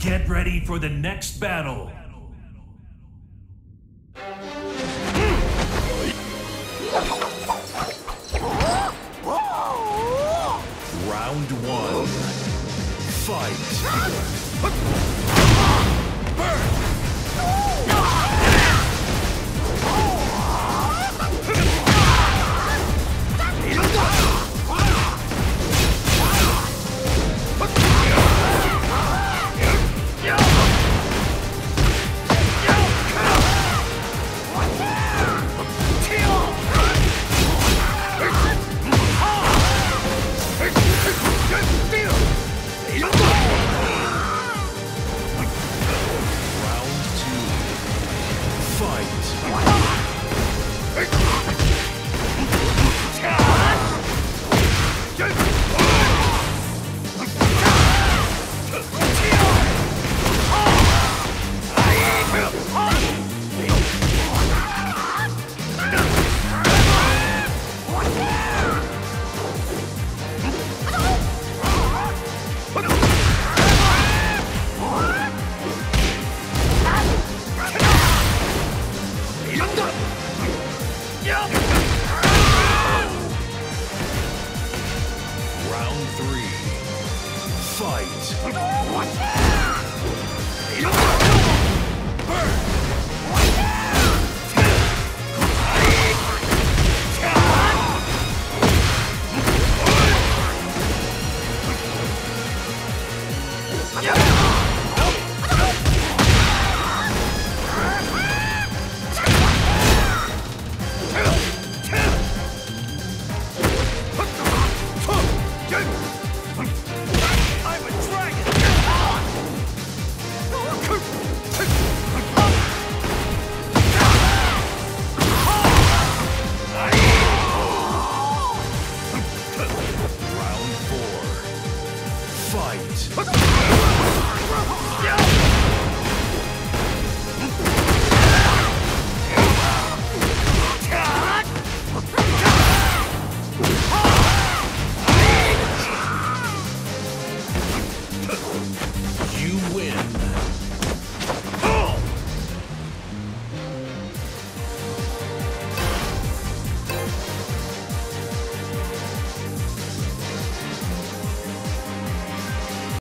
Get ready for the next battle. Round one. Fight. Round Fight. Yeah! it.